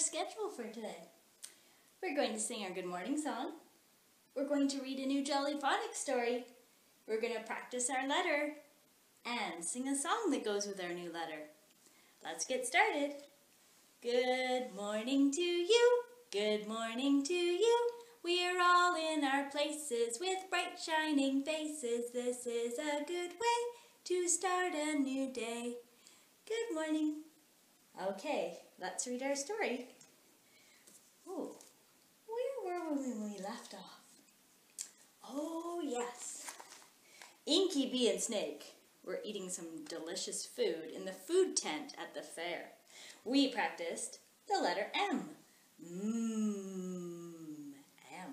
schedule for today. We're going to sing our good morning song. We're going to read a new Jolly Phonics story. We're going to practice our letter and sing a song that goes with our new letter. Let's get started. Good morning to you. Good morning to you. We're all in our places with bright shining faces. This is a good way to start a new day. Good morning. Okay, let's read our story. Oh, where were we when we left off? Oh, yes. Inky Bee and Snake were eating some delicious food in the food tent at the fair. We practiced the letter M. Mmm, M.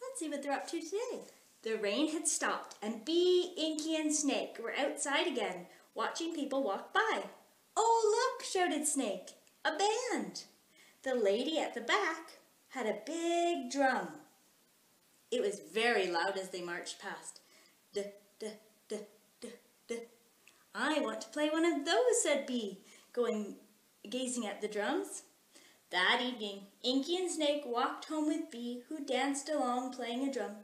Let's see what they're up to today. The rain had stopped, and Bee, Inky, and Snake were outside again, watching people walk by. Oh, look, shouted Snake, a band. The lady at the back had a big drum. It was very loud as they marched past. Duh, duh, duh, duh, duh. I want to play one of those, said Bee, going gazing at the drums. That evening, Inky and Snake walked home with Bee, who danced along playing a drum.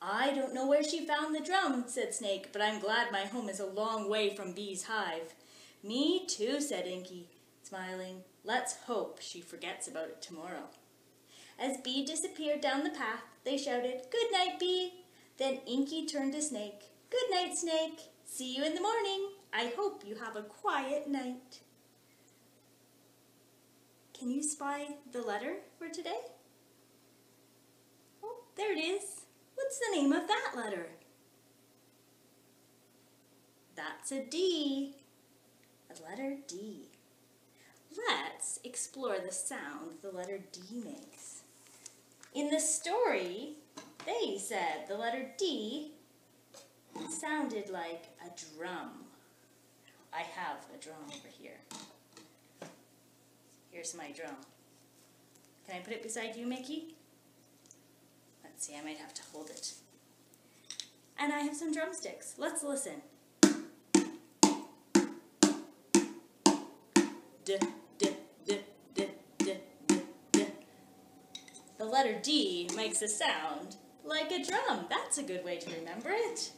I don't know where she found the drum, said Snake, but I'm glad my home is a long way from Bee's hive. Me too, said Inky, smiling. Let's hope she forgets about it tomorrow. As Bee disappeared down the path, they shouted, Good night, Bee. Then Inky turned to Snake. Good night, Snake. See you in the morning. I hope you have a quiet night. Can you spy the letter for today? There it is. What's the name of that letter? That's a D. A letter D. Let's explore the sound the letter D makes. In the story, they said the letter D sounded like a drum. I have a drum over here. Here's my drum. Can I put it beside you, Mickey? Let's see, I might have to hold it. And I have some drumsticks. Let's listen. D, d, d, d, d, d, d. The letter D makes a sound like a drum. That's a good way to remember it.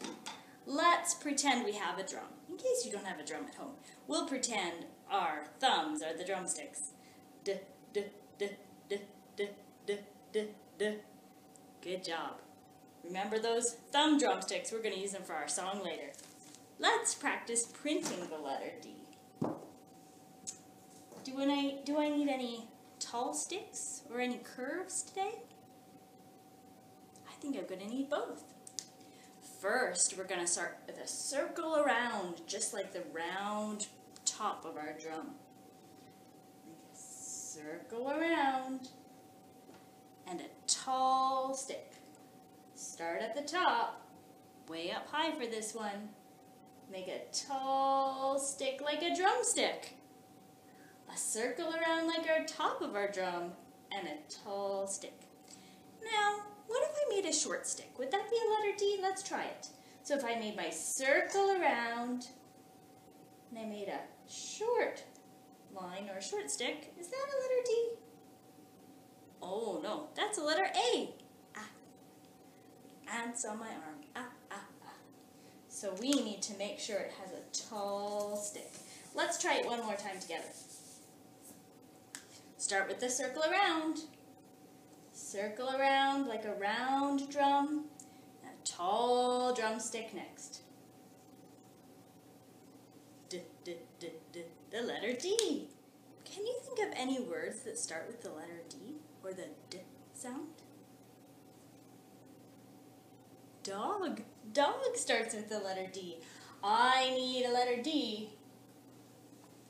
Let's pretend we have a drum. In case you don't have a drum at home, we'll pretend our thumbs are the drumsticks. D, d, d, d, d, d, d, d. Good job. Remember those thumb drumsticks? We're going to use them for our song later. Let's practice printing the letter D. Do I, do I need any tall sticks or any curves today? I think I'm going to need both. First, we're going to start with a circle around, just like the round top of our drum. Circle around and a tall stick. Start at the top, way up high for this one. Make a tall stick like a drumstick. A circle around like our top of our drum, and a tall stick. Now, what if I made a short stick? Would that be a letter D? Let's try it. So if I made my circle around, and I made a short line or short stick, is that a letter D? Oh no, that's a letter A. Ah. Ants on my arm. Ah, ah, ah. So we need to make sure it has a tall stick. Let's try it one more time together. Start with the circle around. Circle around like a round drum. A tall drumstick next. D, d, d, d, the letter D. Can you think of any words that start with the letter D? or the d sound? Dog. Dog starts with the letter D. I need a letter D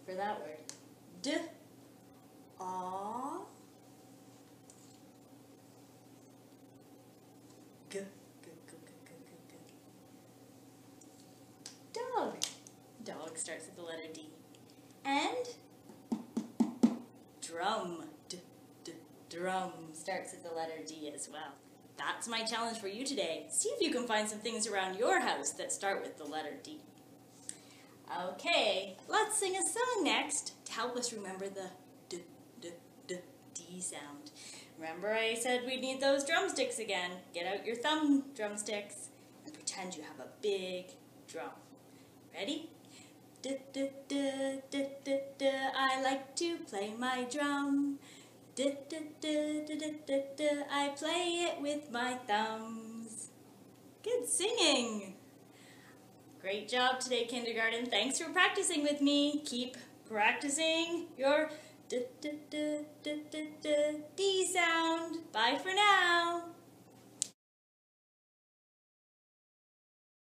for that word. D. G. G. G. G. G. Dog. Dog starts with the letter D. And drum drum starts with the letter D as well. That's my challenge for you today. See if you can find some things around your house that start with the letter D. Okay, let's sing a song next to help us remember the d, d, d, D sound. Remember I said we need those drumsticks again. Get out your thumb drumsticks and pretend you have a big drum. Ready? D, d, d, d, d, d, I like to play my drum. I play it with my thumbs. Good singing! Great job today, kindergarten. Thanks for practicing with me. Keep practicing your D sound. Bye for now.